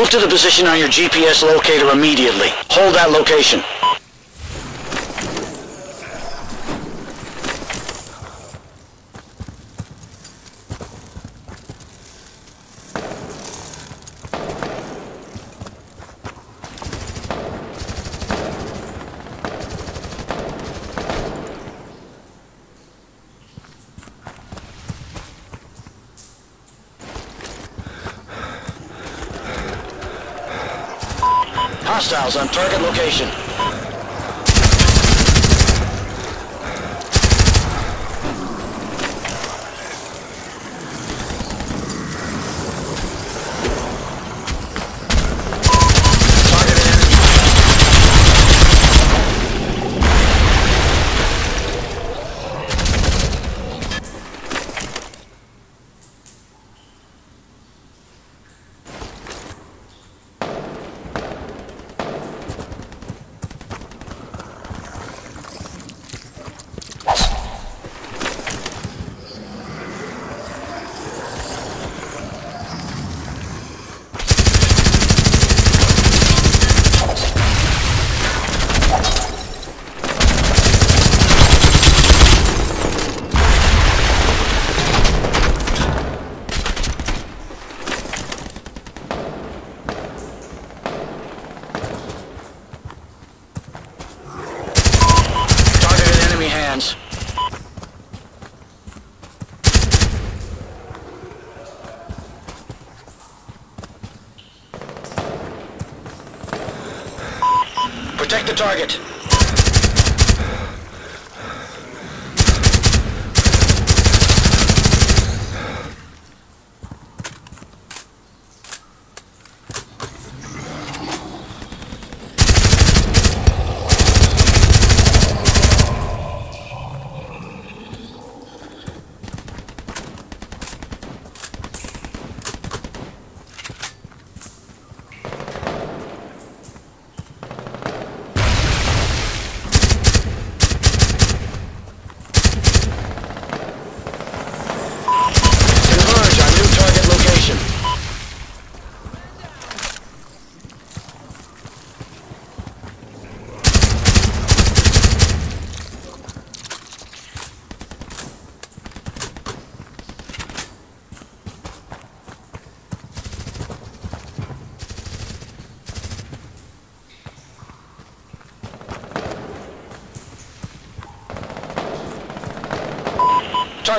Move to the position on your GPS locator immediately. Hold that location. On target location.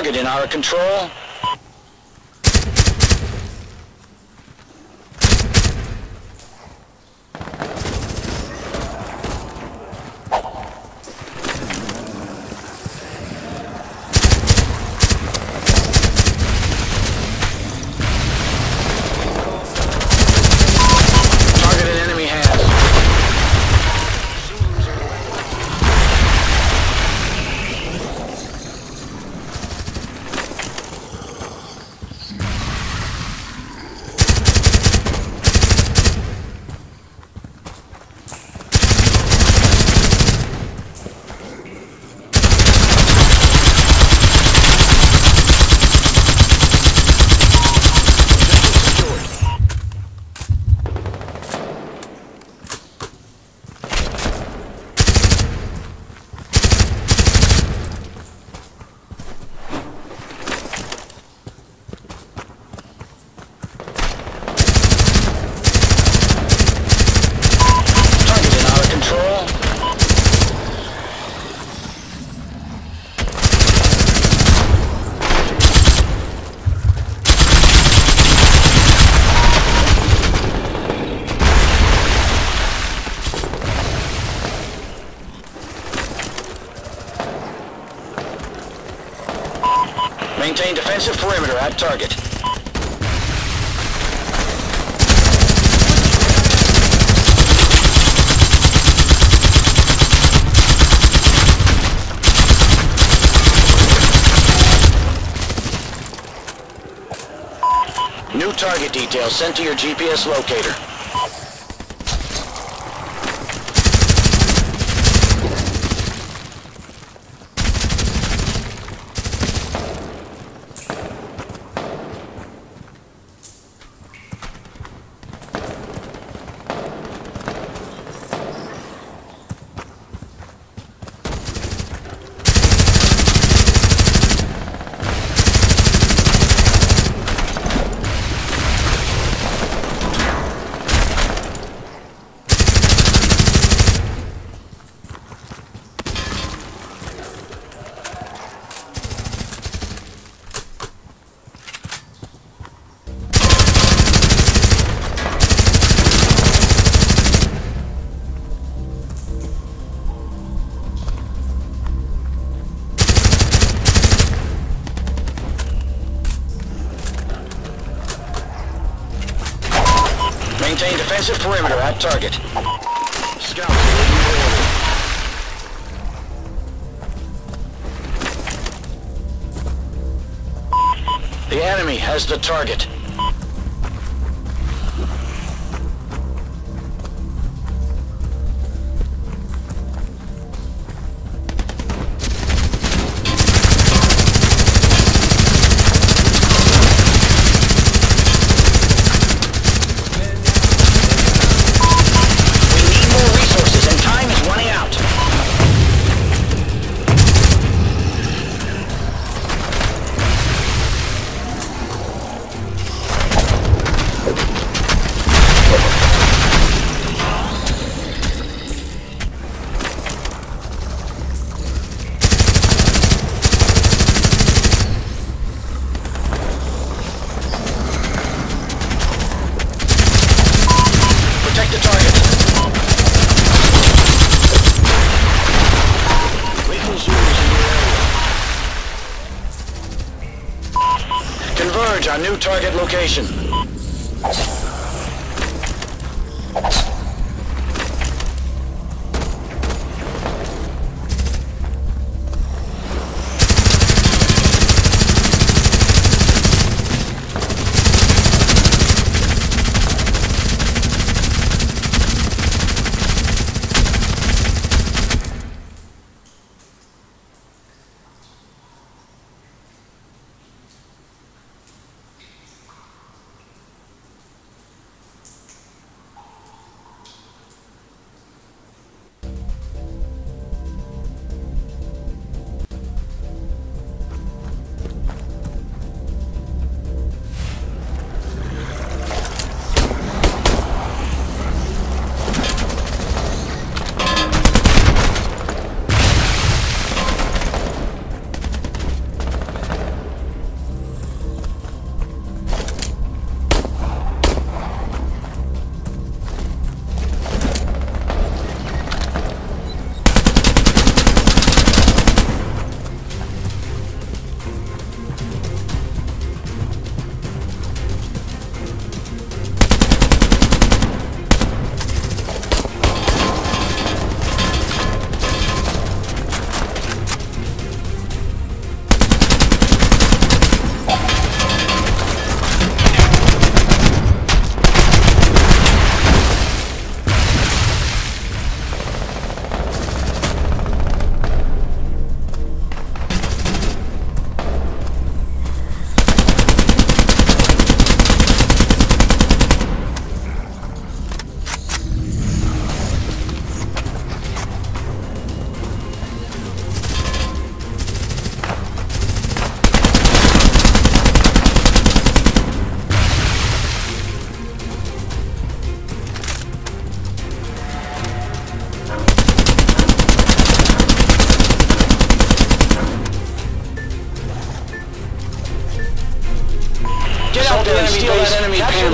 Target in our control. Targeted enemy hands. Target in our control. Maintain defensive perimeter at target. New target details sent to your GPS locator. Defensive perimeter at target. Scout. The enemy has the target.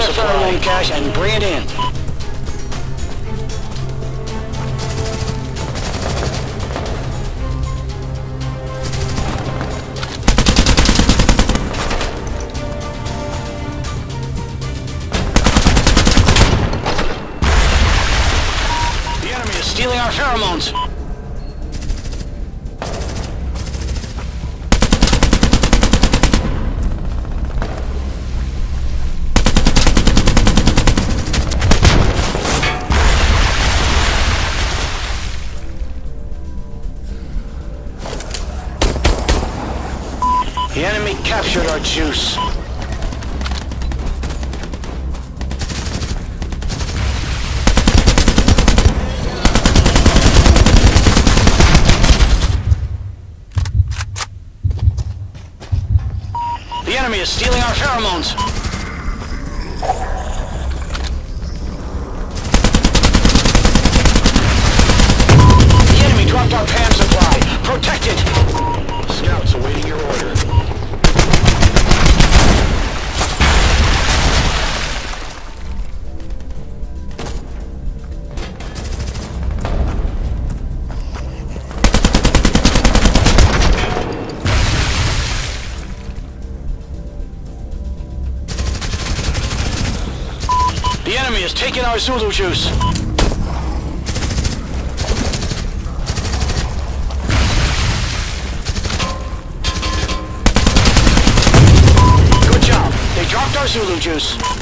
the me cash and bring it in. enemy is stealing our pheromones. my Zulu juice. Good job. They dropped our Zulu juice.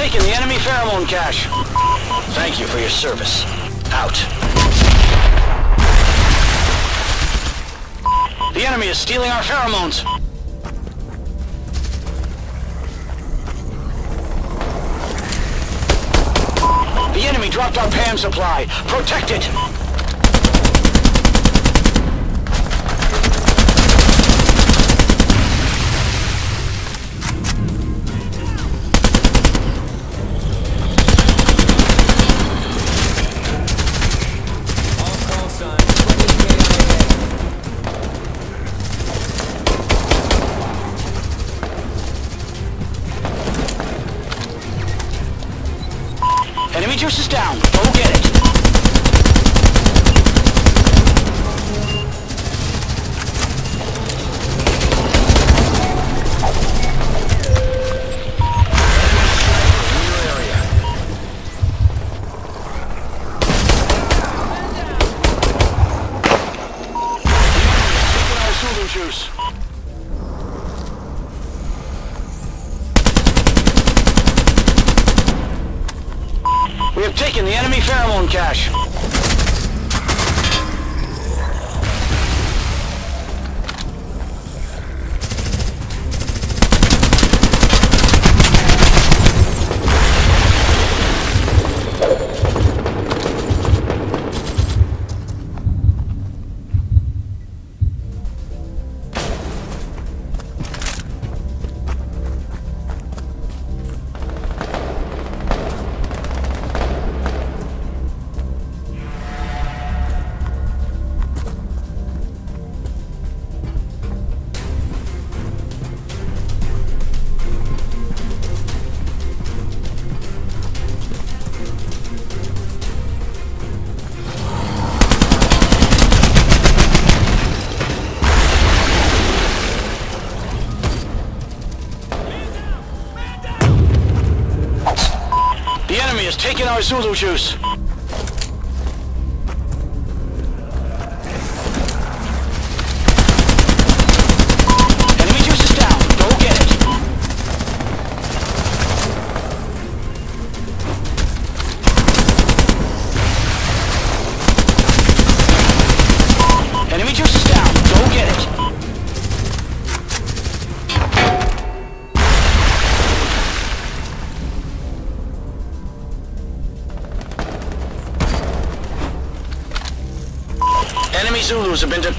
taken the enemy pheromone cache. Thank you for your service. Out. The enemy is stealing our pheromones. The enemy dropped our PAM supply. Protect it! We have taken the enemy pheromone cache. pseudo juice.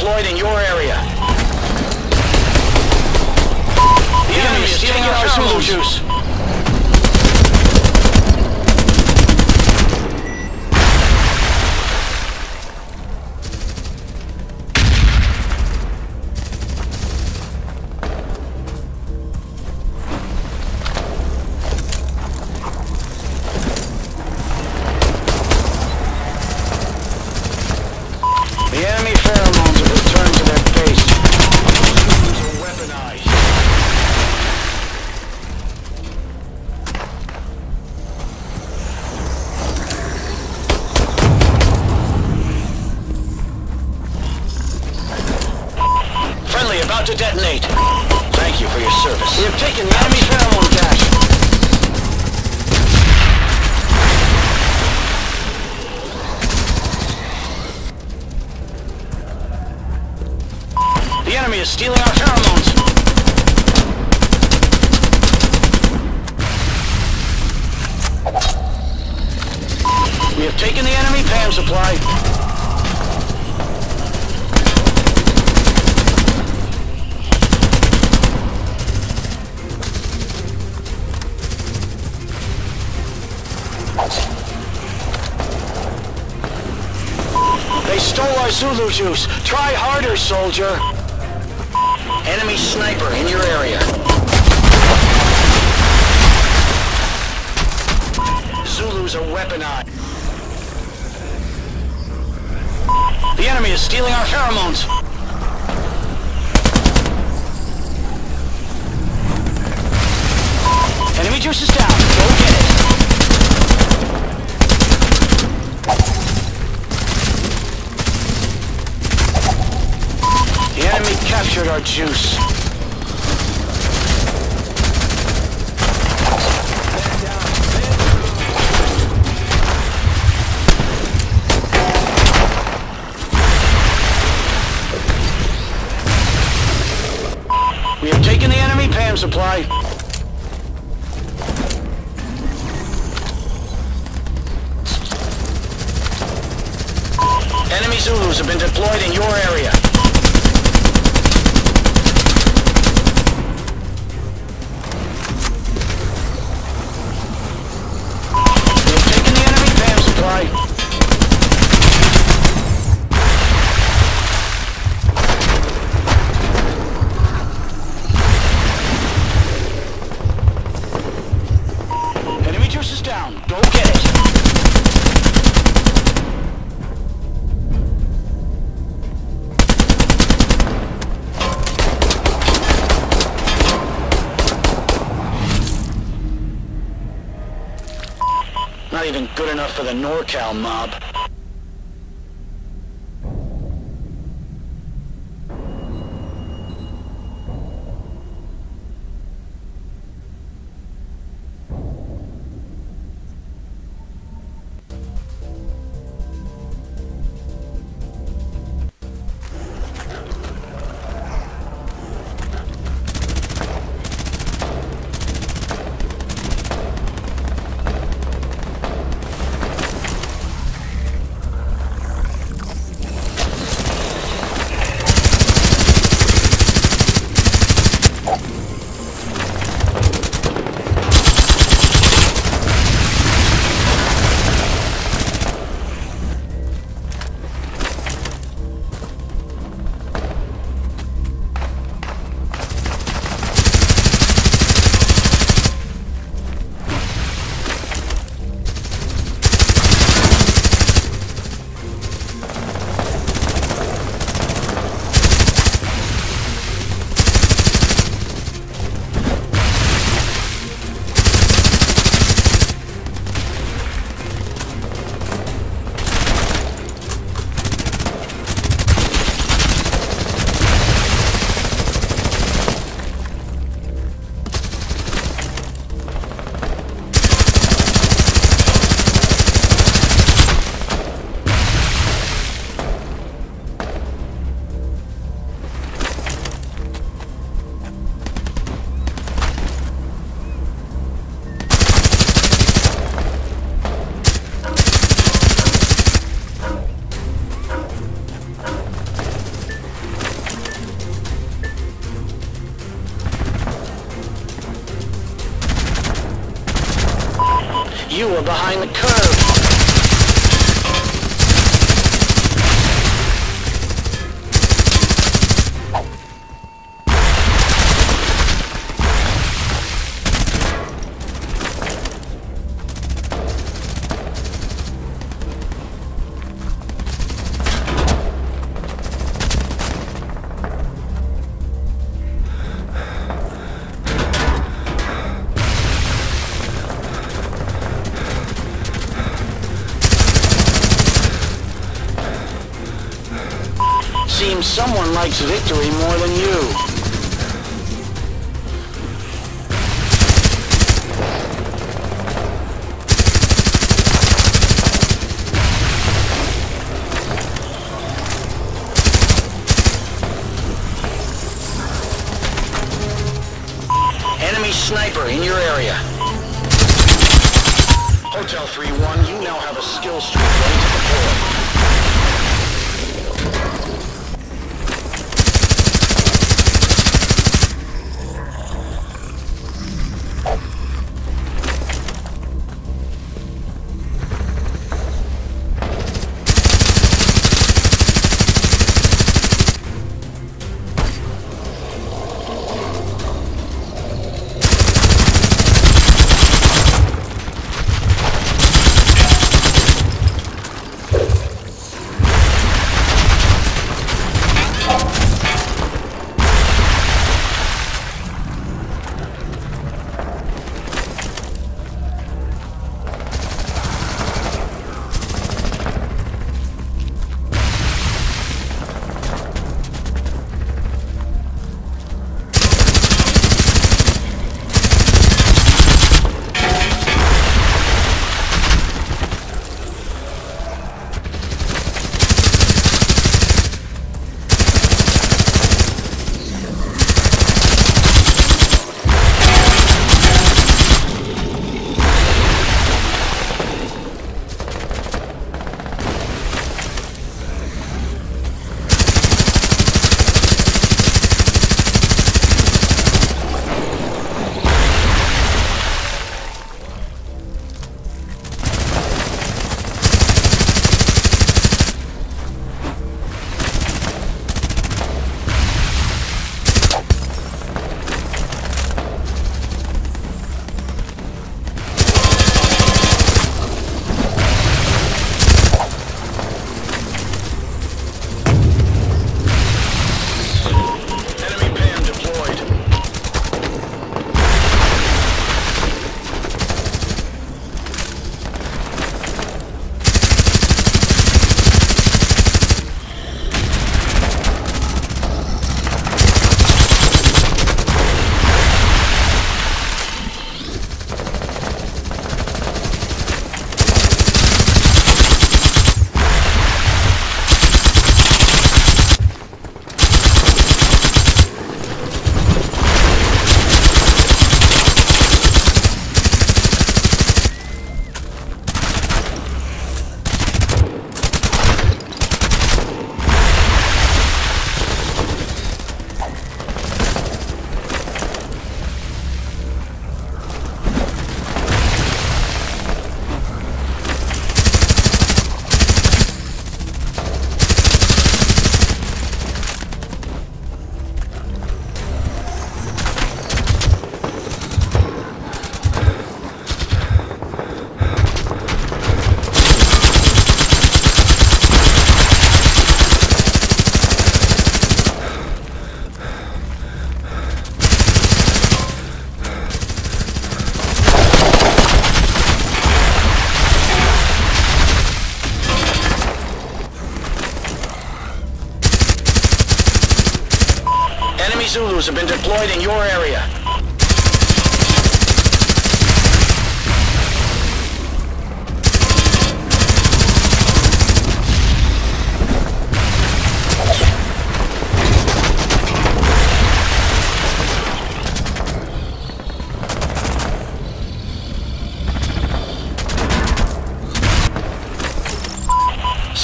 exploiting your juice. Try harder, soldier. Go get it! Not even good enough for the NorCal mob. behind the likes victory more than you.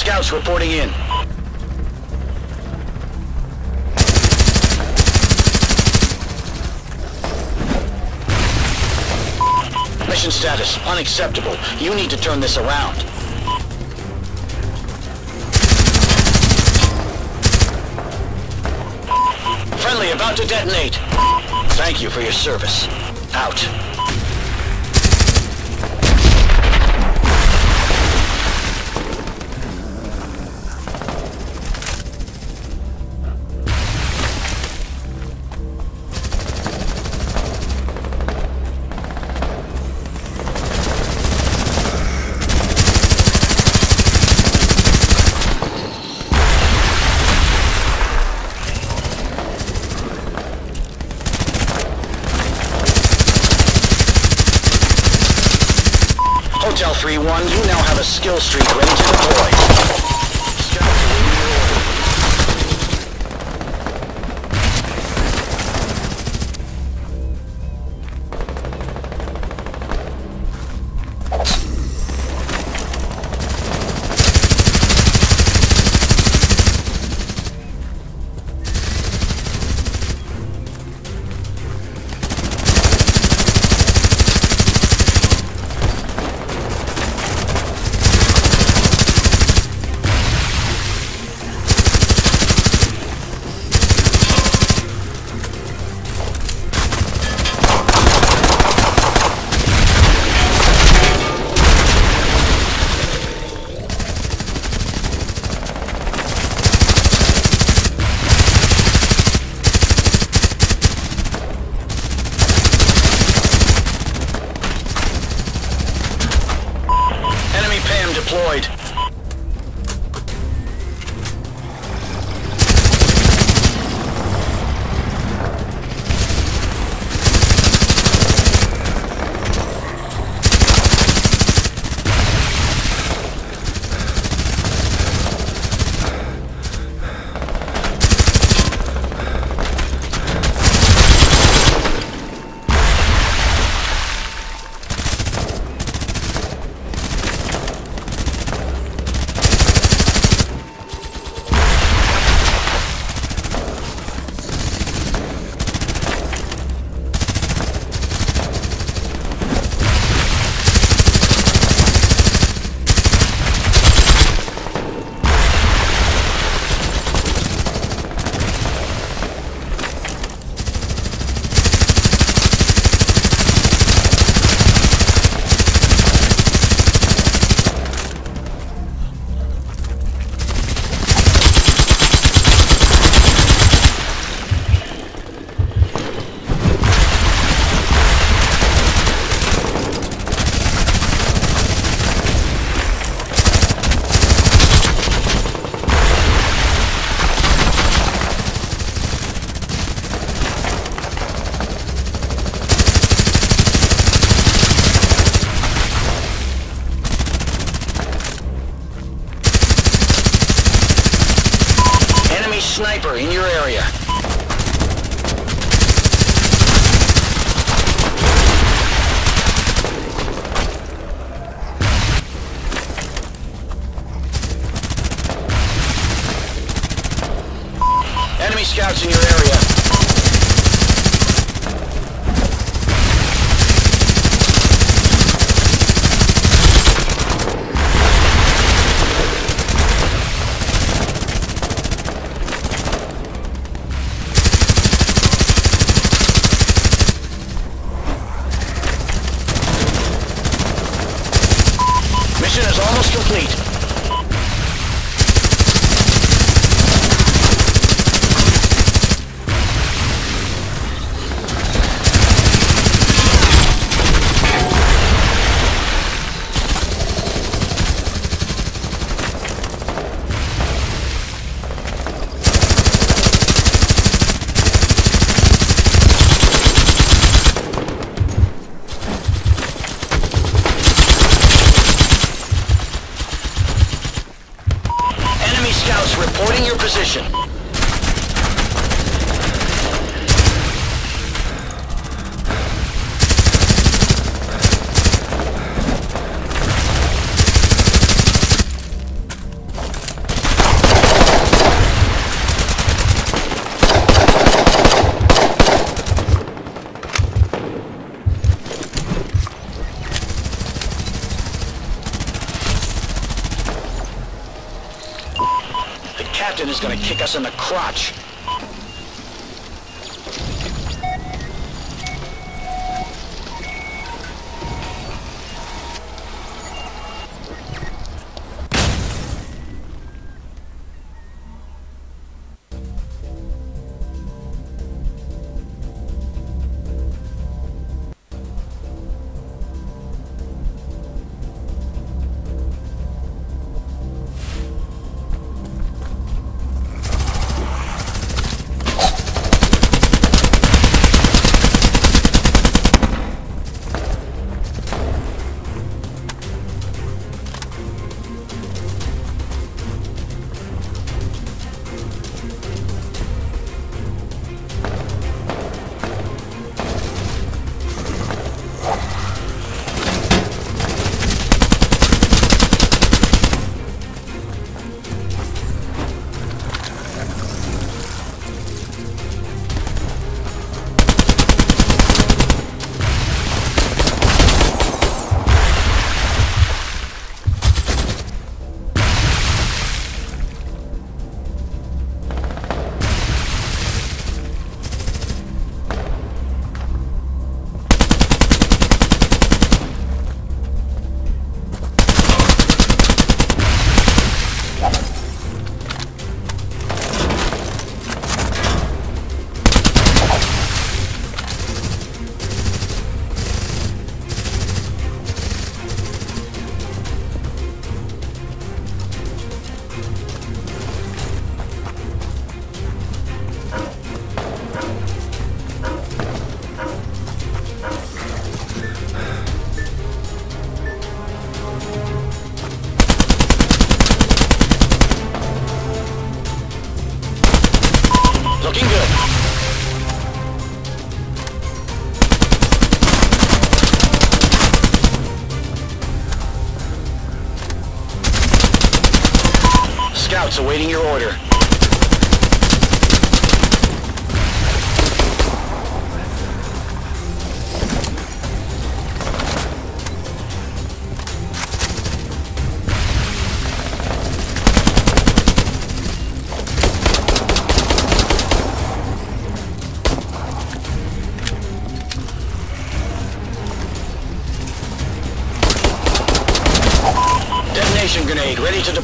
Scouts reporting in. Mission status, unacceptable. You need to turn this around. Friendly, about to detonate. Thank you for your service. Out.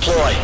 Deploy.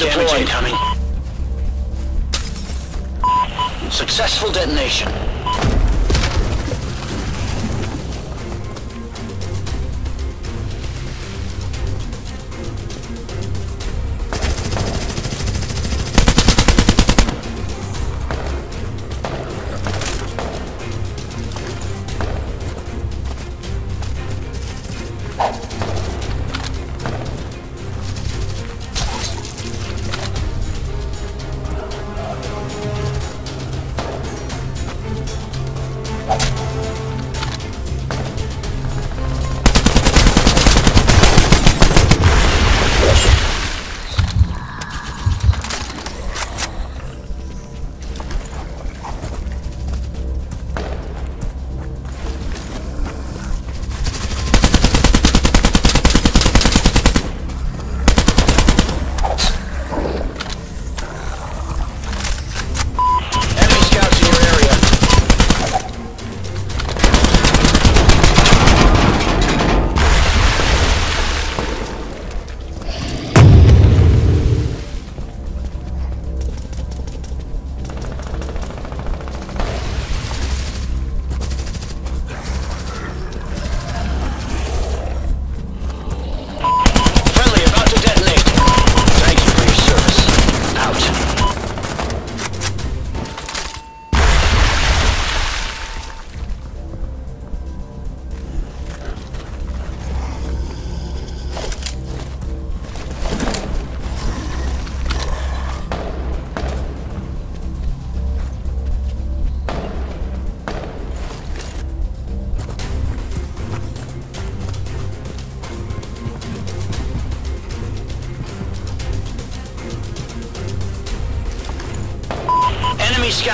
Deployed.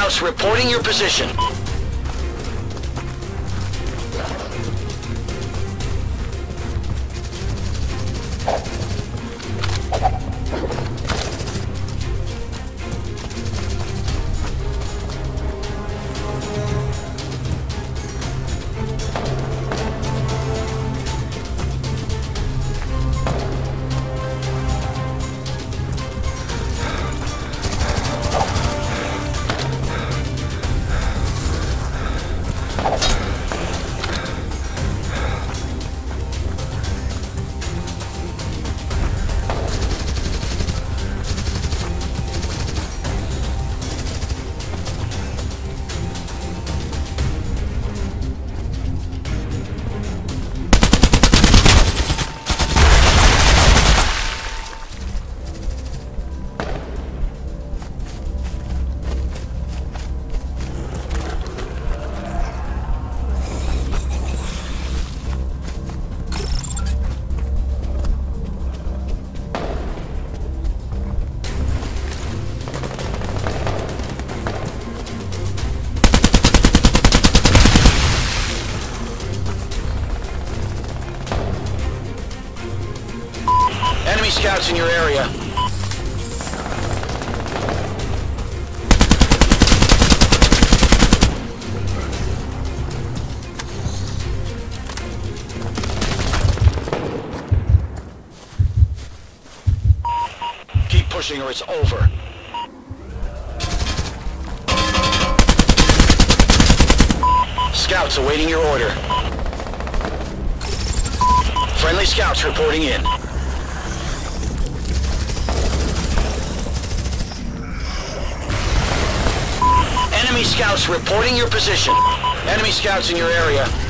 Scouts reporting your position. Scouts in your area. Keep pushing or it's over. Scouts awaiting your order. Friendly scouts reporting in. Enemy scouts reporting your position. Enemy scouts in your area.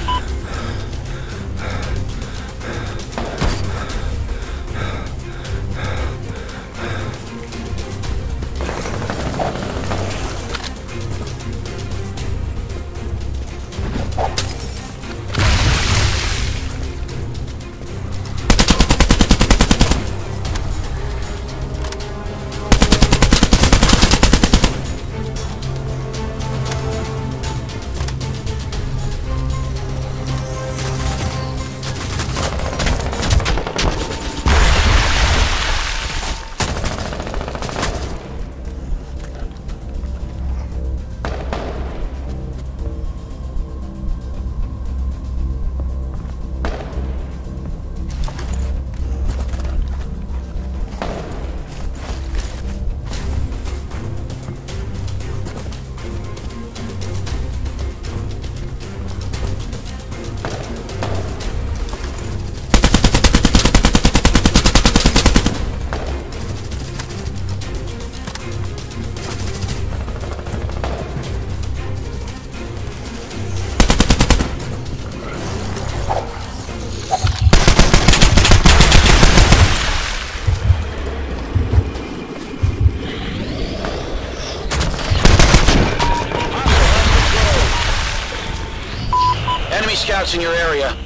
Scouts in your area.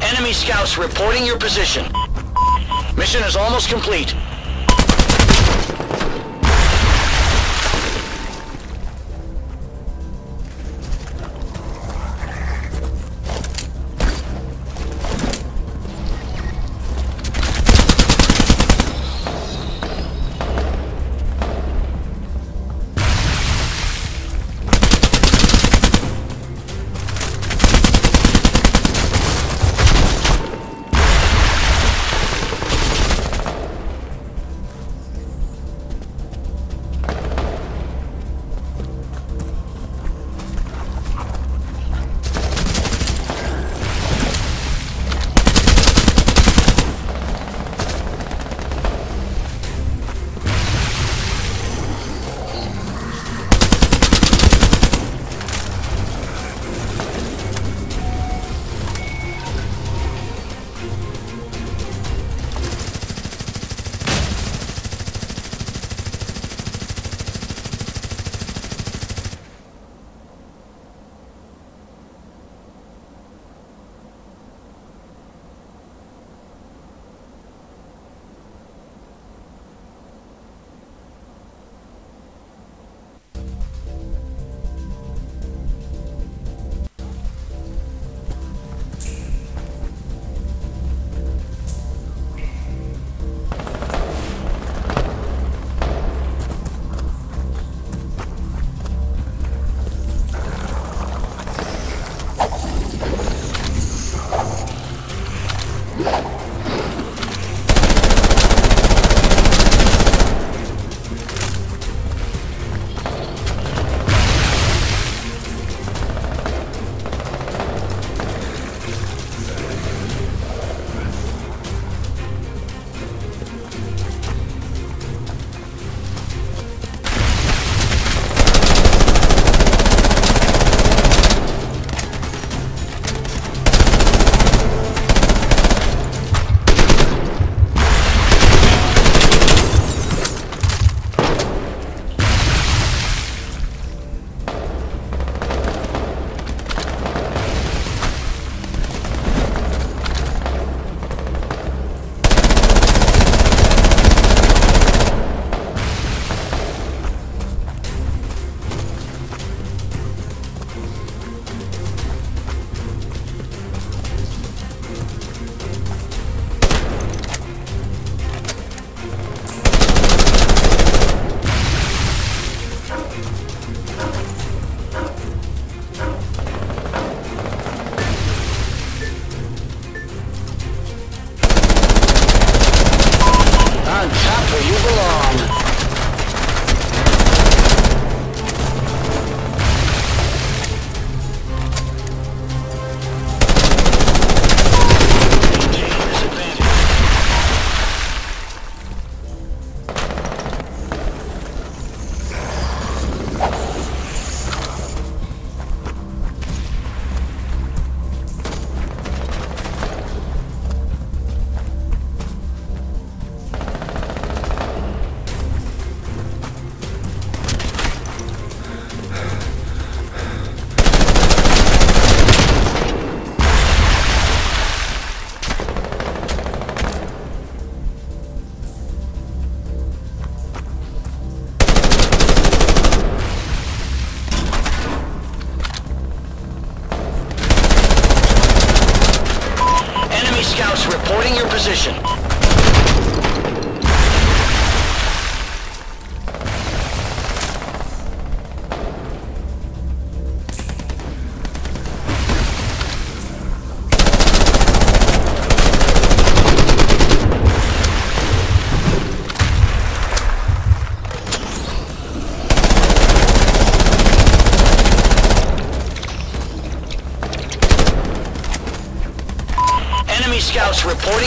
Enemy scouts reporting your position. Mission is almost complete.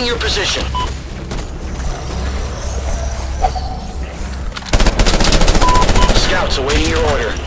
Your position. Scouts awaiting your order.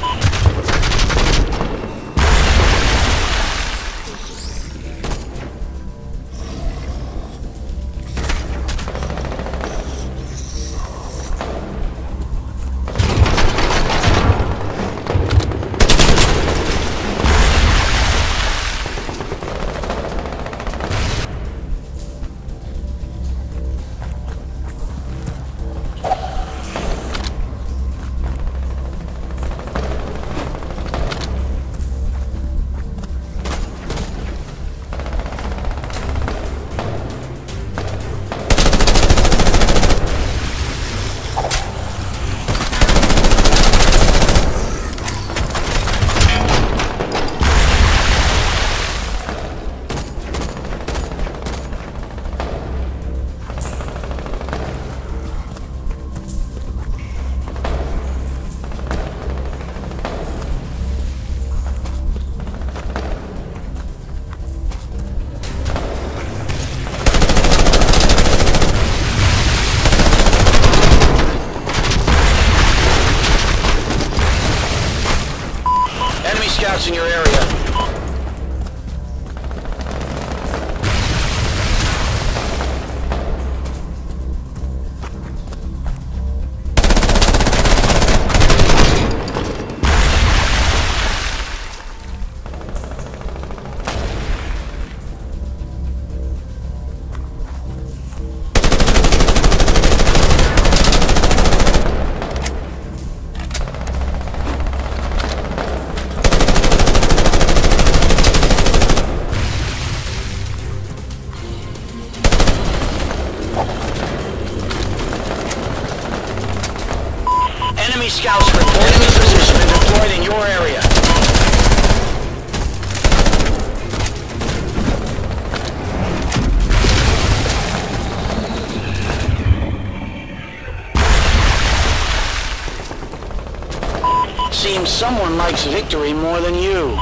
Likes victory more than you.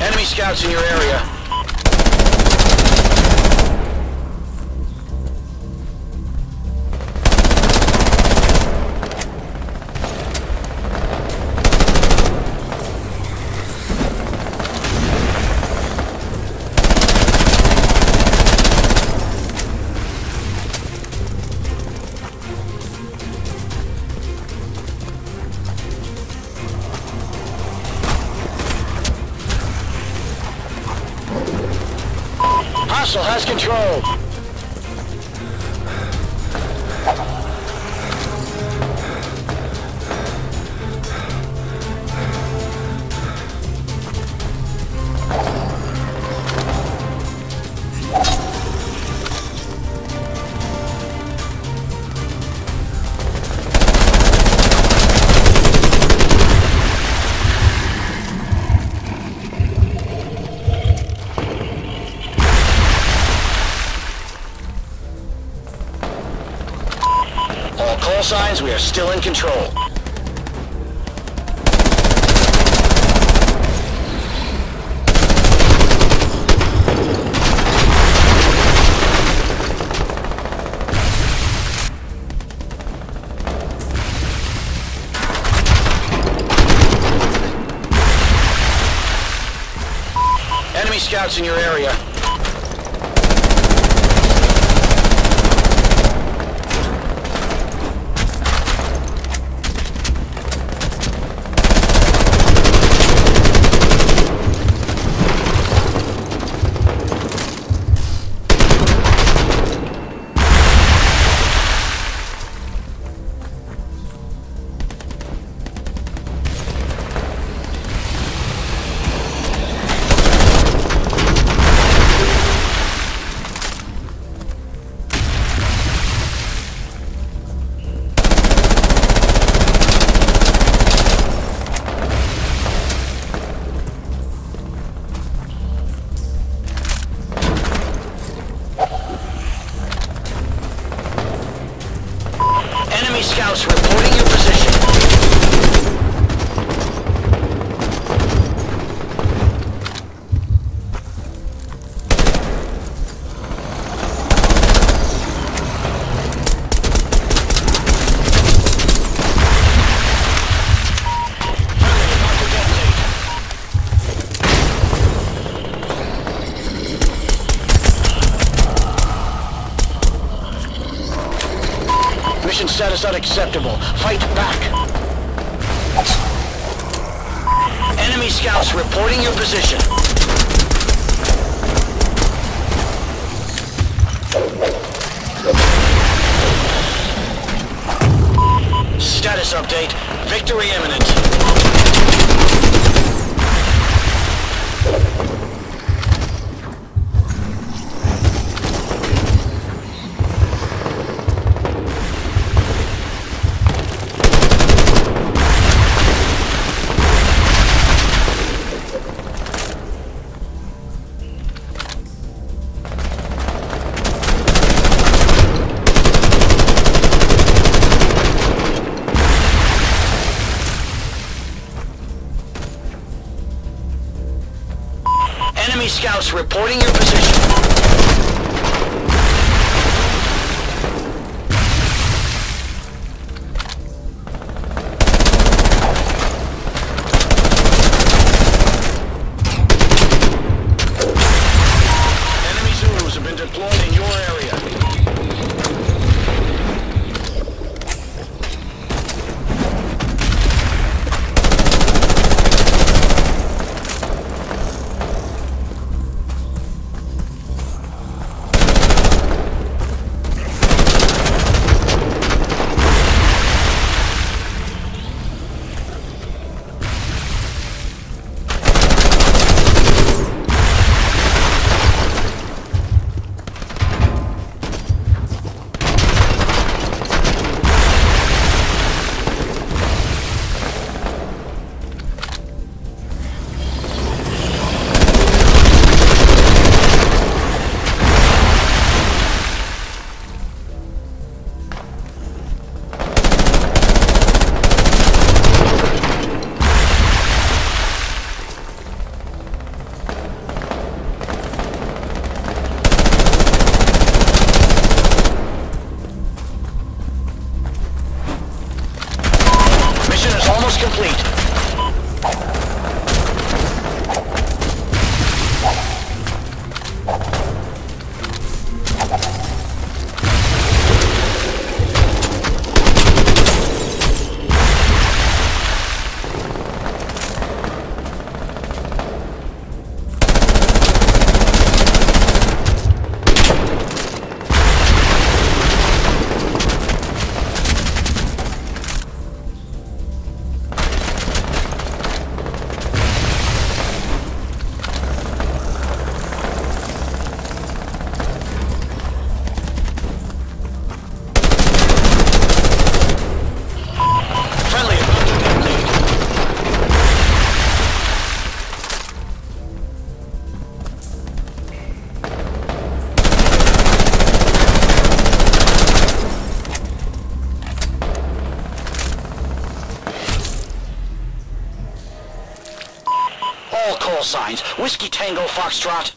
Enemy scouts in your area. Are still in control. Enemy scouts in your area. Unacceptable. Fight back. Enemy scouts reporting your position. Status update. Victory imminent. Foxtrot.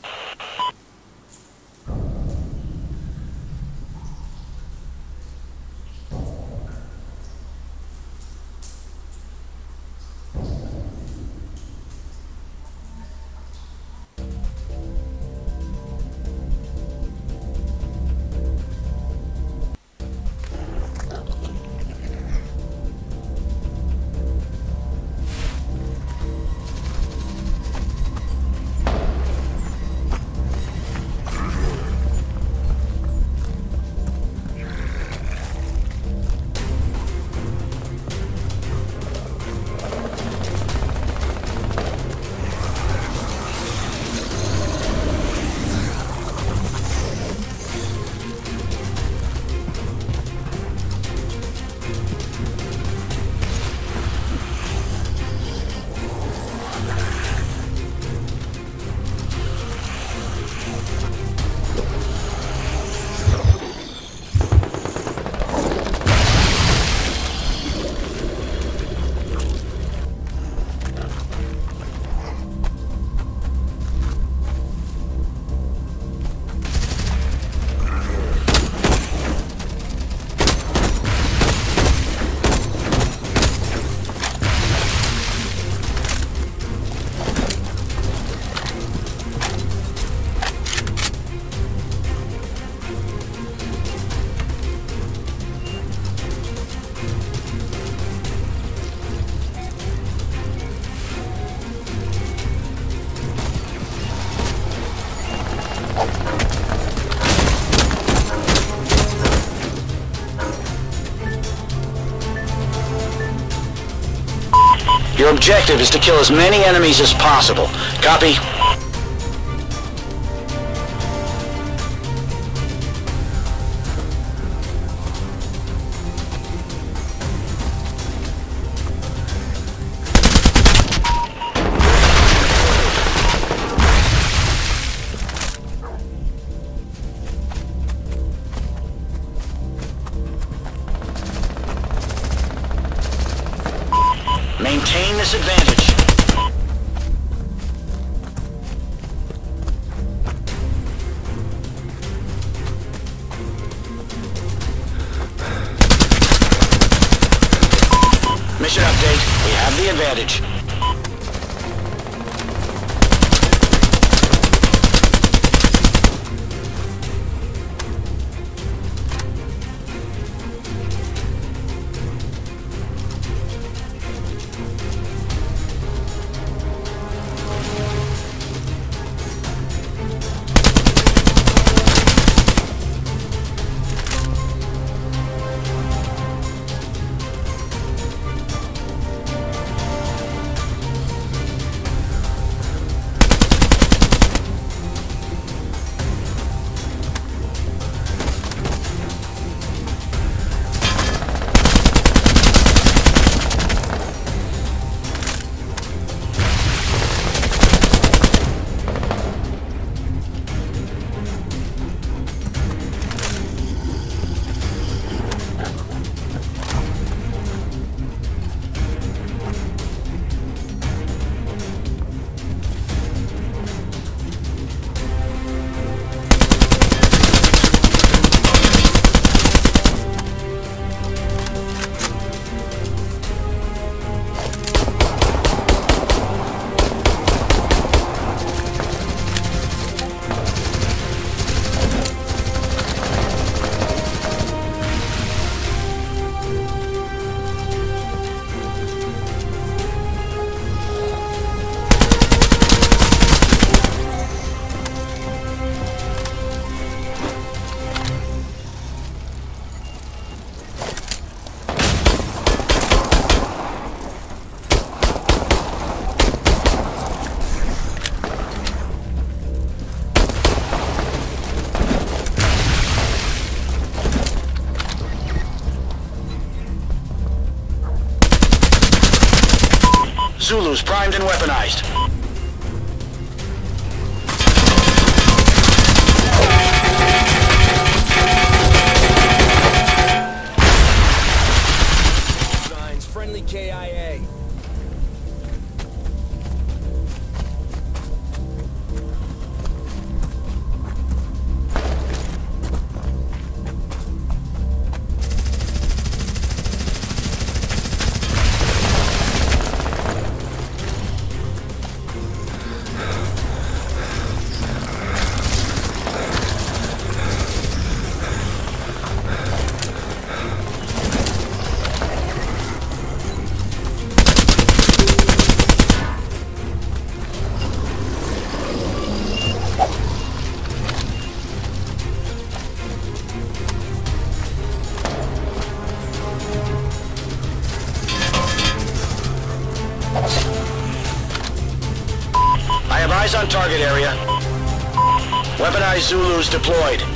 Objective is to kill as many enemies as possible. Copy? who's primed and weaponized. Zulu's deployed.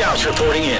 Shouts reporting in.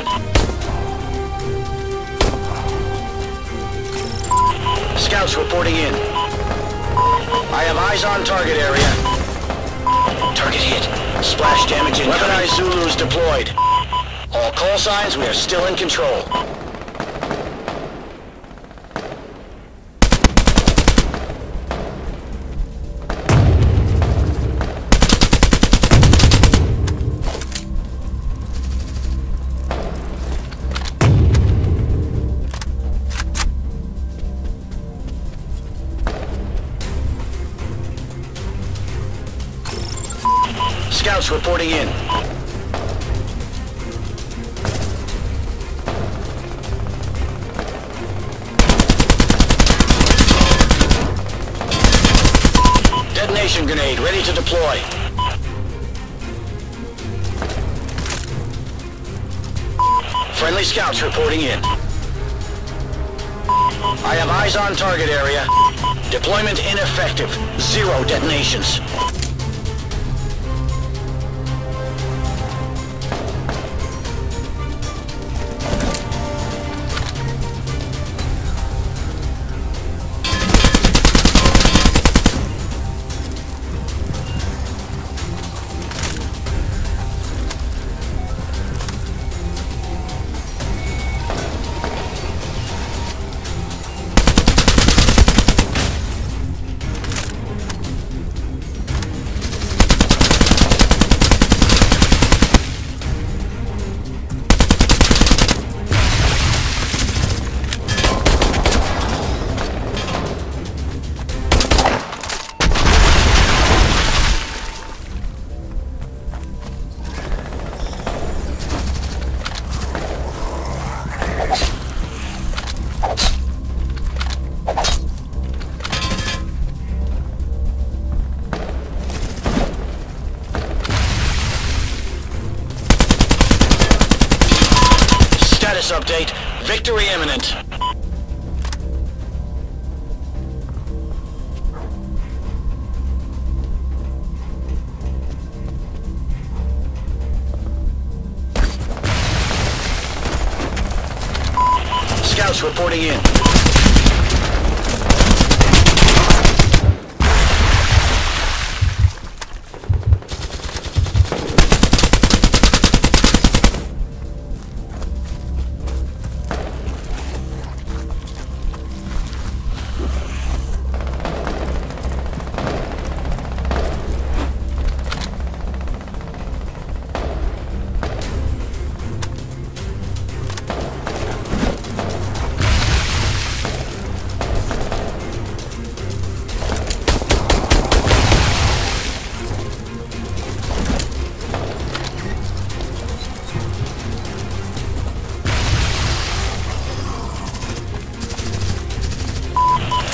Friendly scouts reporting in. I have eyes on target area. Deployment ineffective. Zero detonations.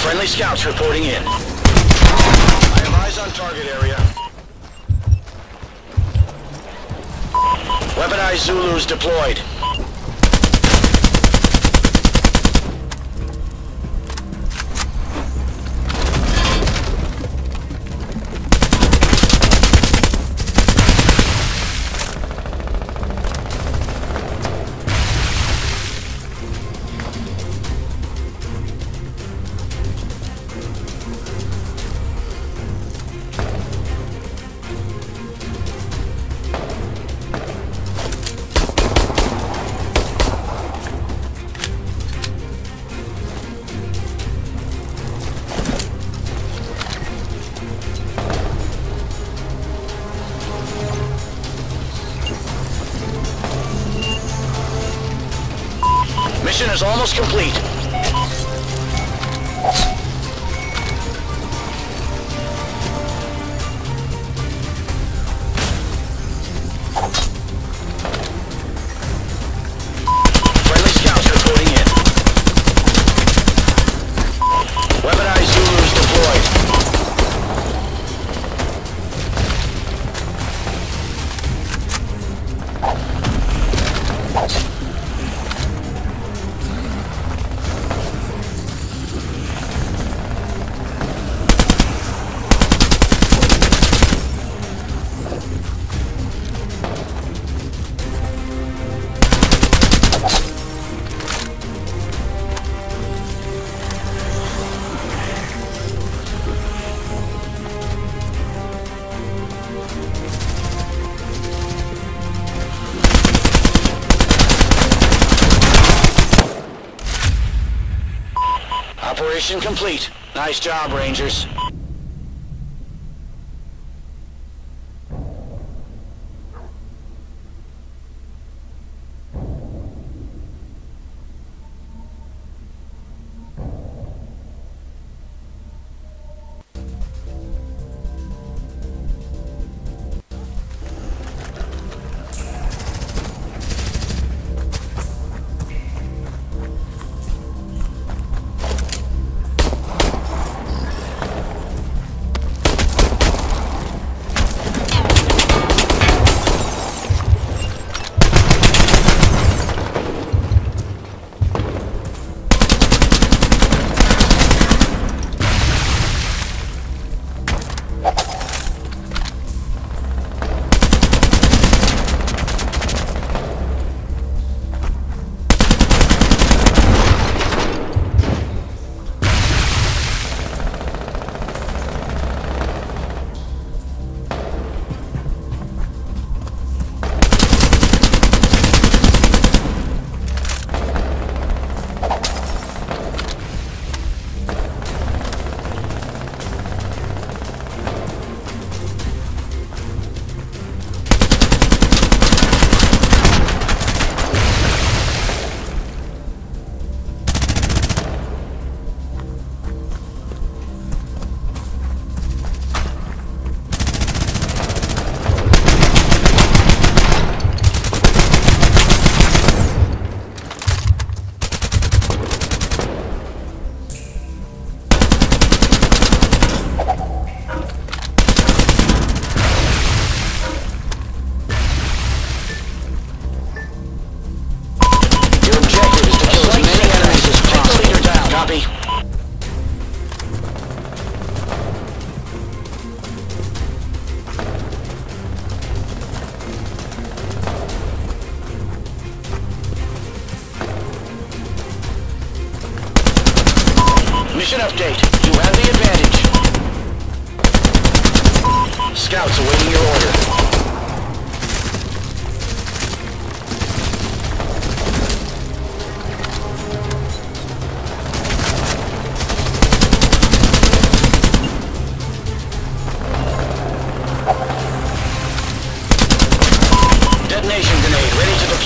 Friendly scouts reporting in. I have eyes on target area. Weaponized Zulus deployed. Operation complete. Nice job, Rangers.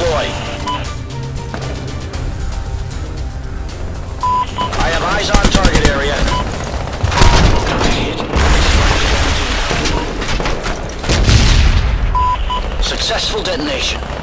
Deploy. I have eyes on target area. Successful detonation.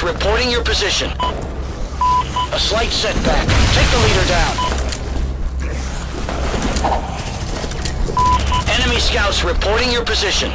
Reporting your position. A slight setback. Take the leader down. Enemy scouts reporting your position.